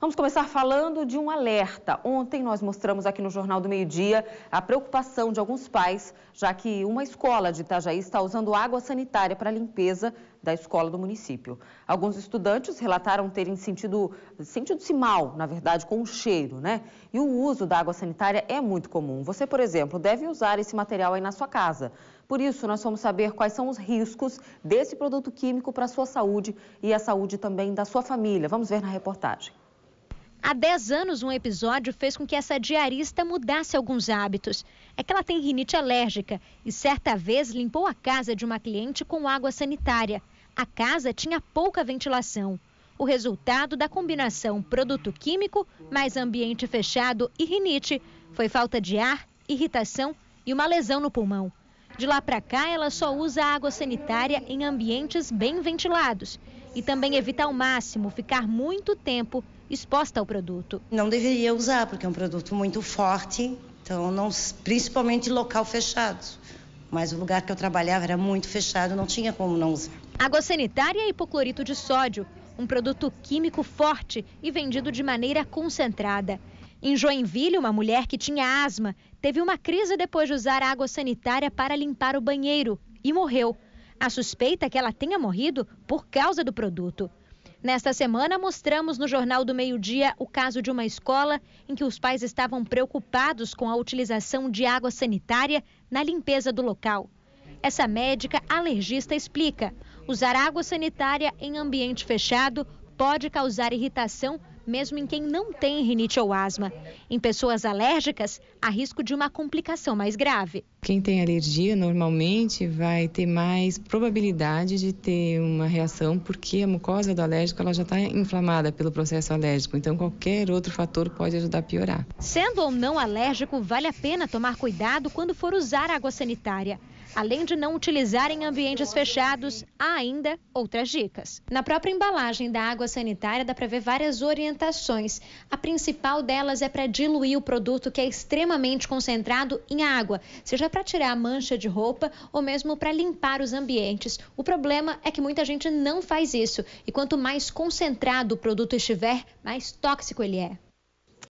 Vamos começar falando de um alerta. Ontem nós mostramos aqui no Jornal do Meio Dia a preocupação de alguns pais, já que uma escola de Itajaí está usando água sanitária para limpeza da escola do município. Alguns estudantes relataram terem sentido, sentido-se mal, na verdade, com o cheiro, né? E o uso da água sanitária é muito comum. Você, por exemplo, deve usar esse material aí na sua casa. Por isso, nós vamos saber quais são os riscos desse produto químico para a sua saúde e a saúde também da sua família. Vamos ver na reportagem. Há 10 anos, um episódio fez com que essa diarista mudasse alguns hábitos. É que ela tem rinite alérgica e certa vez limpou a casa de uma cliente com água sanitária. A casa tinha pouca ventilação. O resultado da combinação produto químico mais ambiente fechado e rinite foi falta de ar, irritação e uma lesão no pulmão. De lá para cá, ela só usa água sanitária em ambientes bem ventilados e também evita ao máximo ficar muito tempo exposta ao produto. Não deveria usar, porque é um produto muito forte, então não, principalmente local fechado. Mas o lugar que eu trabalhava era muito fechado, não tinha como não usar. Água sanitária e hipoclorito de sódio, um produto químico forte e vendido de maneira concentrada. Em Joinville, uma mulher que tinha asma teve uma crise depois de usar água sanitária para limpar o banheiro e morreu. A suspeita é que ela tenha morrido por causa do produto. Nesta semana, mostramos no Jornal do Meio-Dia o caso de uma escola em que os pais estavam preocupados com a utilização de água sanitária na limpeza do local. Essa médica alergista explica: usar água sanitária em ambiente fechado pode causar irritação mesmo em quem não tem rinite ou asma. Em pessoas alérgicas, há risco de uma complicação mais grave. Quem tem alergia normalmente vai ter mais probabilidade de ter uma reação porque a mucosa do alérgico ela já está inflamada pelo processo alérgico. Então qualquer outro fator pode ajudar a piorar. Sendo ou não alérgico, vale a pena tomar cuidado quando for usar água sanitária. Além de não utilizar em ambientes fechados, há ainda outras dicas. Na própria embalagem da água sanitária dá para ver várias orientações. A principal delas é para diluir o produto que é extremamente concentrado em água, seja para tirar a mancha de roupa ou mesmo para limpar os ambientes. O problema é que muita gente não faz isso e quanto mais concentrado o produto estiver, mais tóxico ele é.